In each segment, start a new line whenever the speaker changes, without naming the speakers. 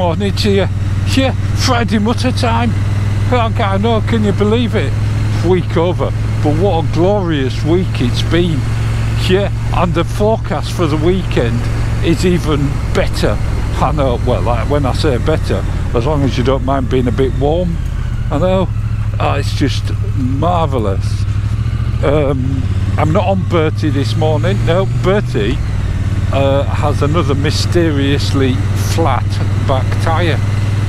Morning to you. Yeah, Friday mutter time. I know, can you believe it? Week over. But what a glorious week it's been. Yeah, and the forecast for the weekend is even better. I know, well, like when I say better, as long as you don't mind being a bit warm. I know, oh, it's just marvellous. Um, I'm not on Bertie this morning. No, Bertie uh, has another mysteriously flat back tyre.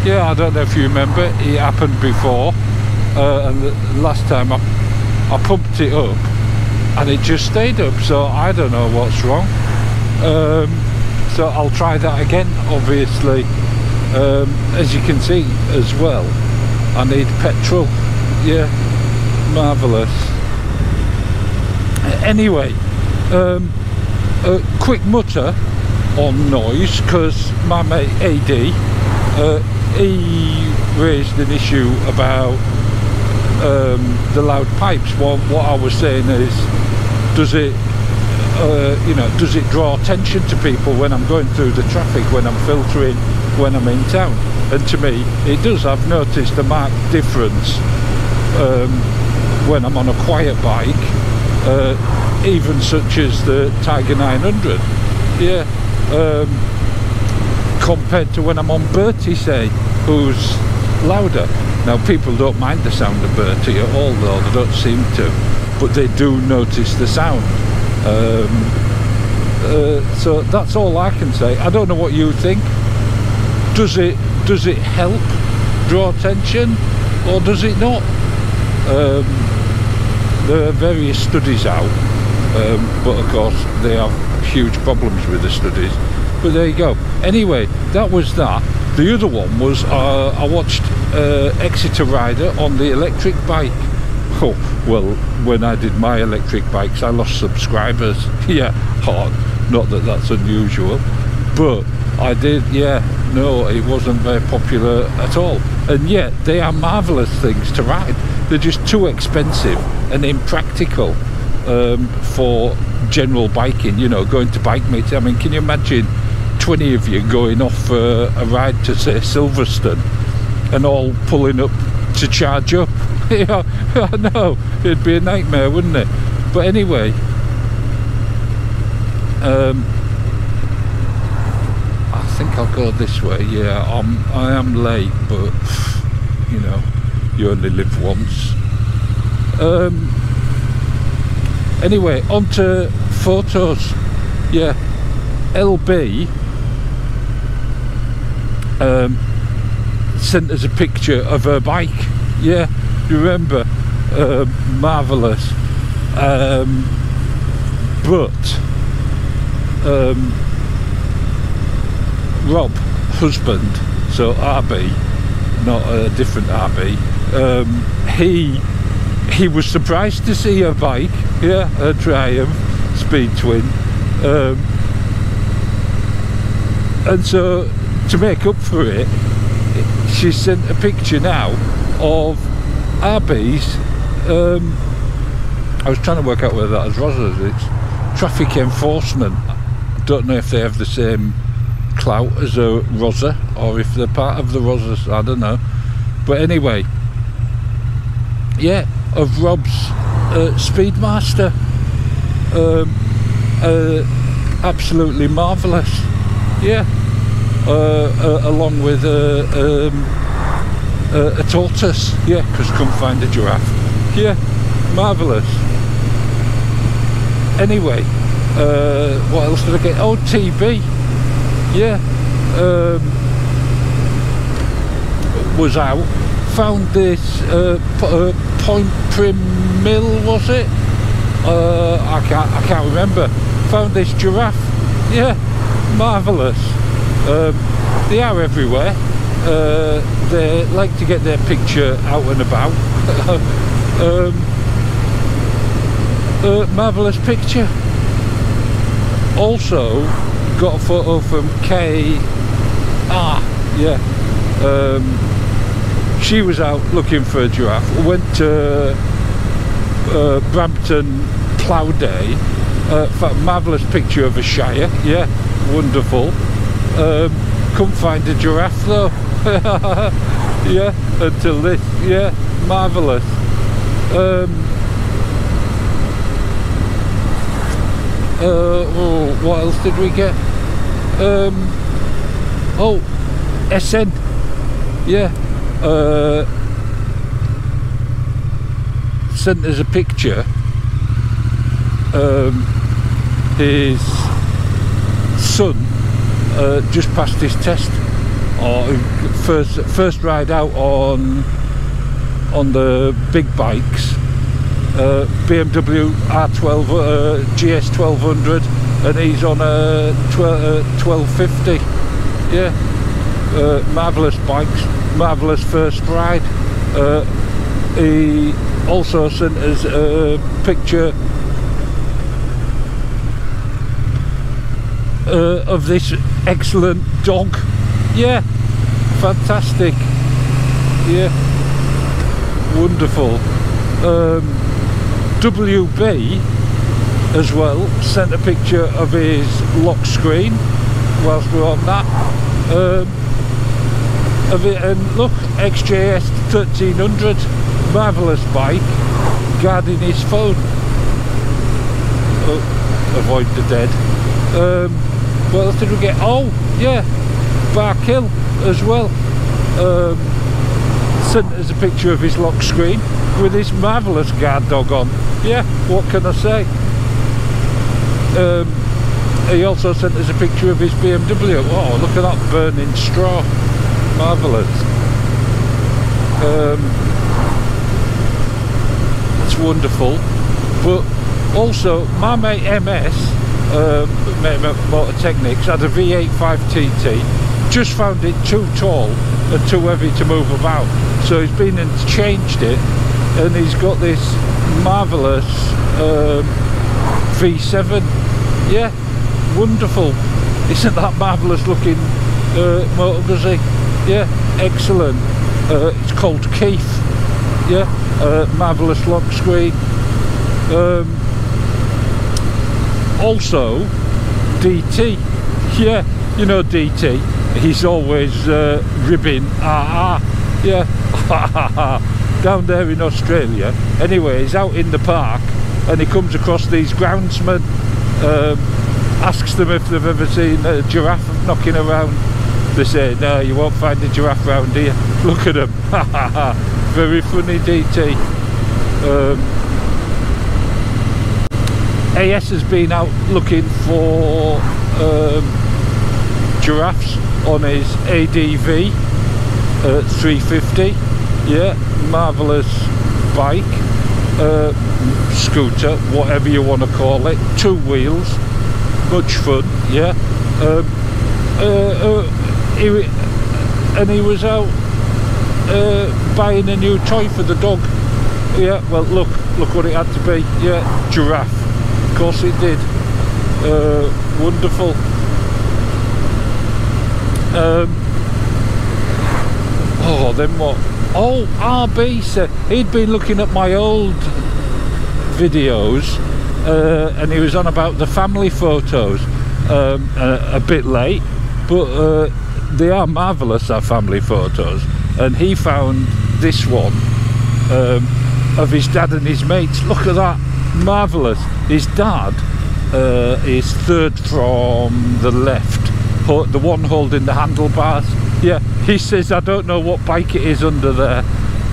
Yeah, I don't know if you remember, it happened before. Uh, and the last time I, I pumped it up and it just stayed up, so I don't know what's wrong. Um, so I'll try that again, obviously. Um, as you can see as well, I need petrol. Yeah, marvellous. Anyway, um, a quick mutter on noise because my mate AD uh, he raised an issue about um, the loud pipes. Well, what I was saying is does it uh, you know does it draw attention to people when I'm going through the traffic when I'm filtering when I'm in town? And to me it does. I've noticed a marked difference um, when I'm on a quiet bike uh, even such as the Tiger 900 yeah um, compared to when I'm on Bertie say who's louder. Now people don't mind the sound of Bertie at all though. They don't seem to but they do notice the sound. Um, uh, so that's all I can say. I don't know what you think. Does it does it help draw attention or does it not? Um, there are various studies out um, but of course they have huge problems with the studies. But there you go. Anyway that was that. The other one was uh, I watched uh, Exeter Rider on the electric bike. Oh well when I did my electric bikes I lost subscribers. Yeah hard. Not that that's unusual. But I did yeah no it wasn't very popular at all. And yet they are marvellous things to ride. They're just too expensive and impractical um, for general biking, you know, going to bike meets. I mean, can you imagine 20 of you going off for a ride to, say, Silverstone and all pulling up to charge up? yeah, I know, it'd be a nightmare, wouldn't it? But anyway, um, I think I'll go this way. Yeah, I'm, I am late, but you know, you only live once. Um, anyway on to photos. Yeah LB um, sent us a picture of her bike. Yeah you remember? Uh, marvelous um, but um, Rob husband so RB not a different RB um, he he was surprised to see her bike yeah a Triumph Speed Twin um, and so to make up for it she sent a picture now of Abby's um, I was trying to work out whether that is Rosa's it's traffic enforcement. I don't know if they have the same clout as a Rosa or if they're part of the Rosas I don't know. But anyway yeah of Rob's uh, Speedmaster. Um, uh, absolutely marvellous. Yeah. Uh, uh along with uh, um, uh, a tortoise. Yeah, because couldn't find a giraffe. Yeah, marvellous. Anyway, what else did I get? Oh, TB. Yeah. Um, was out. Found this Point Prim Mill was it? Uh, I can't I can't remember. Found this giraffe. Yeah, marvellous. Um, they are everywhere. Uh, they like to get their picture out and about. um, uh, marvellous picture. Also got a photo from Kay. Ah, yeah. Um, she was out looking for a giraffe went to uh, Brampton plough day uh, marvellous picture of a shire yeah wonderful um, couldn't find a giraffe though. yeah, until this. Yeah, marvellous. Um, uh, oh, what else did we get? Um, oh, SN. Yeah. Uh, sent us a picture. Um, his son uh, just passed his test or first first ride out on on the big bikes uh, BMW R12 uh, GS 1200 and he's on a 12, 1250 uh, yeah uh, marvellous bikes marvellous first ride uh, he also sent us a picture uh, of this excellent dog. Yeah, fantastic. Yeah, wonderful. Um, WB as well sent a picture of his lock screen whilst we're on that. Um, of it, and look, XJS 1300, marvellous bike, guarding his phone. Oh, avoid the dead. Um, what else did we get? Oh, yeah, Barkill as well. Um, sent us a picture of his lock screen with his marvellous guard dog on. Yeah, what can I say? Um, he also sent us a picture of his BMW. Oh, look at that burning straw. Marvellous. Um, it's wonderful. But also, my mate MS um, Motor Technics had a V85 TT just found it too tall and too heavy to move about so he's been and changed it and he's got this marvellous um, V7 yeah wonderful isn't that marvellous looking uh, Moto Guzzi yeah excellent. Uh, it's called Keith. Yeah uh, marvellous lock screen. Um, also DT yeah you know DT he's always uh, ribbing ah ah yeah. Down there in Australia. Anyway he's out in the park and he comes across these groundsmen um, asks them if they've ever seen a giraffe knocking around they say no you won't find a giraffe around here. Look at them very funny DT um, AS has been out looking for um, giraffes on his ADV uh, 350 yeah marvelous bike uh, scooter whatever you want to call it. Two wheels much fun yeah. Um, uh, uh he, and he was out uh, buying a new toy for the dog yeah well look look what it had to be yeah giraffe Of course it did. Uh, wonderful. Um, oh, then what? Oh, RB said he'd been looking at my old videos uh, and he was on about the family photos um, a, a, bit late but uh, they are marvellous our family photos and he found this one um, of his dad and his mates look at that marvellous his dad uh, is third from the left, the one holding the handlebars. Yeah, he says, I don't know what bike it is under there.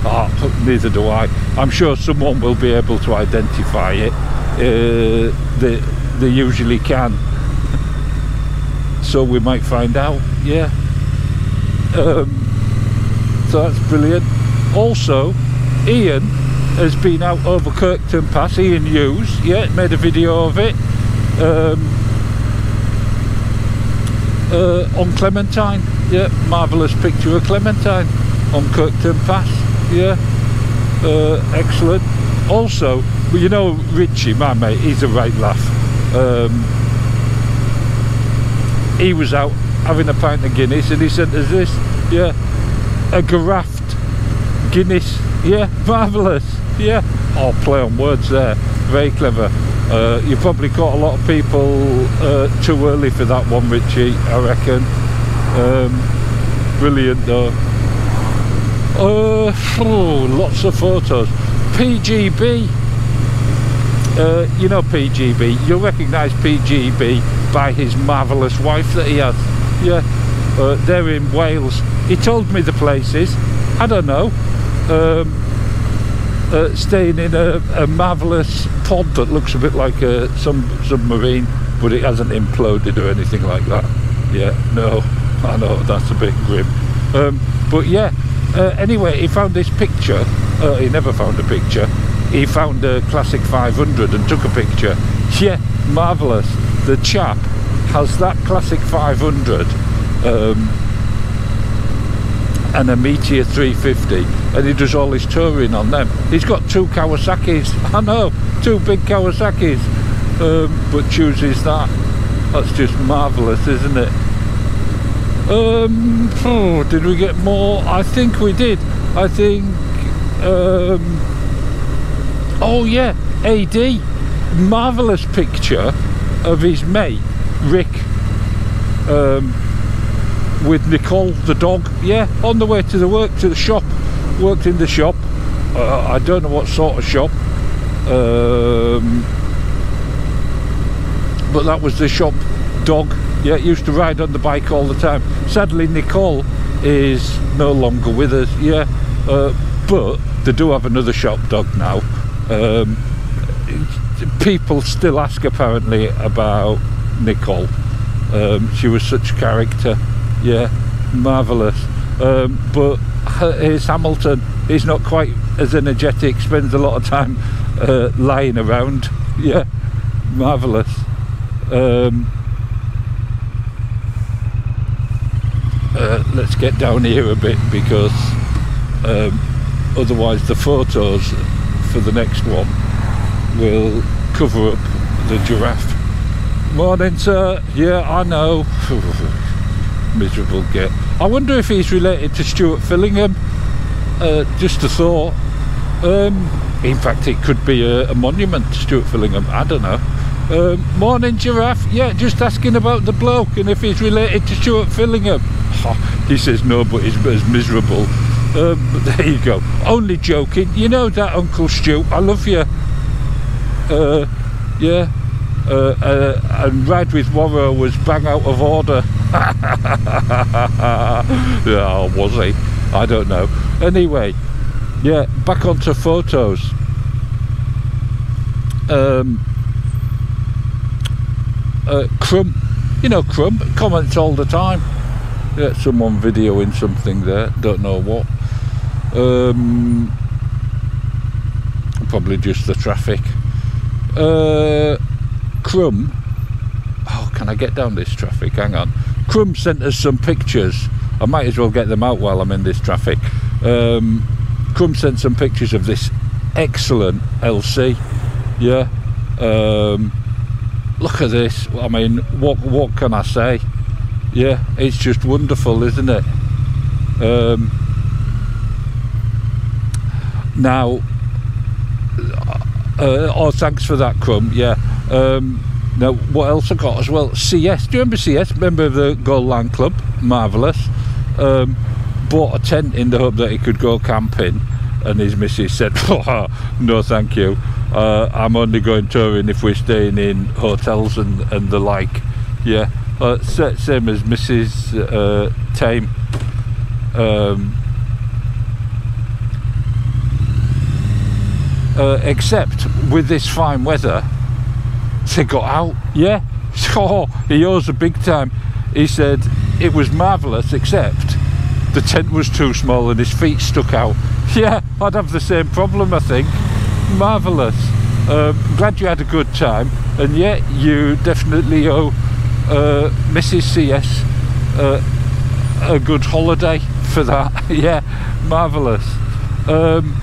Oh, neither do I. I'm sure someone will be able to identify it. Uh, they, they usually can. so we might find out, yeah. Um, so that's brilliant. Also, Ian has been out over Kirkstone Pass, Ian Hughes, yeah, made a video of it um, uh, on Clementine, yeah, marvellous picture of Clementine on Kirkstone Pass, yeah, uh, excellent. Also, well, you know Richie, my mate, he's a right laugh. Um, he was out having a pint of Guinness and he said, is this, yeah, a giraffed Guinness, yeah, marvellous yeah oh play on words there very clever uh, you probably caught a lot of people uh, too early for that one Richie I reckon Um, brilliant though. Uh, oh, lots of photos. PGB. Uh, you know PGB. You'll recognise PGB by his marvellous wife that he has. Yeah, uh, they're in Wales. He told me the places. I don't know. Um, uh, staying in a, a marvellous pod that looks a bit like a, some submarine, but it hasn't imploded or anything like that. Yeah, no, I know that's a bit grim. Um, but yeah, uh, anyway, he found this picture. Uh, he never found a picture. He found a classic 500 and took a picture. Yeah, marvellous. The chap has that classic 500 um, and a Meteor 350 and he does all his touring on them. He's got two Kawasaki's, I know, two big Kawasaki's, um, but chooses that. That's just marvellous, isn't it? Um, oh, did we get more? I think we did. I think, um, oh yeah, AD, marvellous picture of his mate, Rick, um, with Nicole the dog. Yeah, on the way to the work to the shop. Worked in the shop. Uh, I don't know what sort of shop. Um, but that was the shop dog. Yeah, used to ride on the bike all the time. Sadly, Nicole is no longer with us. Yeah, uh, but they do have another shop dog now. Um, people still ask apparently about Nicole. Um, she was such character yeah, marvellous. Um, but here's Hamilton. He's not quite as energetic. Spends a lot of time uh, lying around. Yeah, marvellous. Um, uh, let's get down here a bit because um, otherwise the photos for the next one will cover up the giraffe. Morning, sir. Yeah, I know. miserable git. I wonder if he's related to Stuart Fillingham. Uh, just a thought. Um, in fact, it could be a, a, monument to Stuart Fillingham. I don't know. Um, morning, giraffe. Yeah, just asking about the bloke and if he's related to Stuart Fillingham. Oh, he says no, but he's as miserable. Um, but there you go. Only joking. You know that, Uncle Stu. I love you. Uh, yeah. Uh, uh, and Ride with Warrow was bang out of order. yeah, was he? I don't know. Anyway, yeah, back onto photos. Um, uh, Crumb, you know Crumb, comments all the time. Yeah, someone videoing something there, don't know what. Um, probably just the traffic. Uh, Crumb, oh, can I get down this traffic? Hang on. Crumb sent us some pictures. I might as well get them out while I'm in this traffic. Um, Crumb sent some pictures of this excellent LC. Yeah. Um, look at this. I mean, what what can I say? Yeah, it's just wonderful, isn't it? Um, now, uh, oh, thanks for that, Crumb. Yeah. Um, now, what else I got as well? CS. Do you remember CS? Member of the Gold Line Club. Marvellous. Um, bought a tent in the hope that he could go camping, and his missus said, "No, thank you. Uh, I'm only going touring if we're staying in hotels and, and the like." Yeah, uh, same as Mrs. Uh, Tame. Um, uh, except with this fine weather, they got out. Yeah. Oh, he owes a big time. He said it was marvellous, except the tent was too small and his feet stuck out. Yeah, I'd have the same problem, I think. Marvellous. Um, glad you had a good time, and yet you definitely owe uh, Mrs. CS uh, a good holiday for that. yeah, marvellous. Um,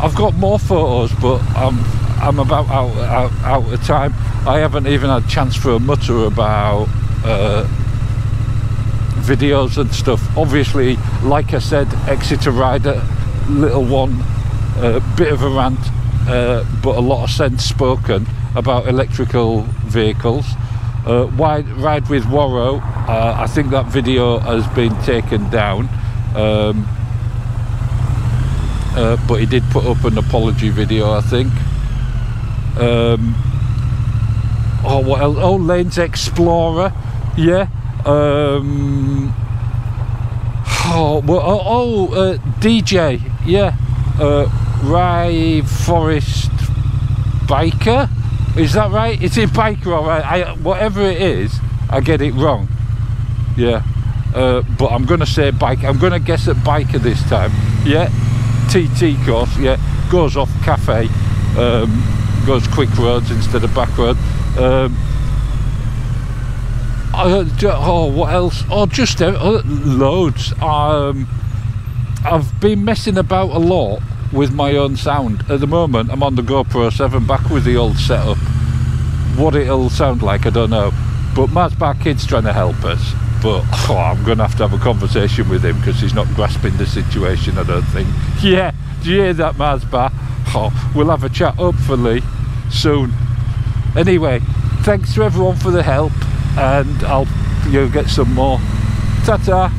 I've got more photos, but I'm I'm about out, out, out of time. I haven't even had a chance for a mutter about uh, videos and stuff. Obviously, like I said, Exeter Rider, little one, a uh, bit of a rant, uh, but a lot of sense spoken about electrical vehicles. Uh, Wide, Ride with Warrow, uh, I think that video has been taken down. Um, uh, but he did put up an apology video, I think. Um, oh, what else? Oh, Lane's Explorer, yeah. Um, oh, well, oh, oh uh, DJ, yeah. Uh, Wyre Forest Biker, is that right? Is it biker or right? I, whatever it is, I get it wrong. Yeah. Uh, but I'm going to say bike. I'm going to guess at biker this time. Yeah. TT course. Yeah. Goes off cafe. Um, goes quick roads instead of back road. Um, uh, oh, what else? Oh, just uh, loads. Um, I've been messing about a lot with my own sound. At the moment, I'm on the GoPro 7 back with the old setup. What it'll sound like, I don't know. But Mazbar Kid's trying to help us. But oh, I'm going to have to have a conversation with him because he's not grasping the situation, I don't think. Yeah, do you hear that, Mazbar? Oh, we'll have a chat, hopefully, soon. Anyway, thanks to everyone for the help, and I'll you'll get some more. Ta-ta!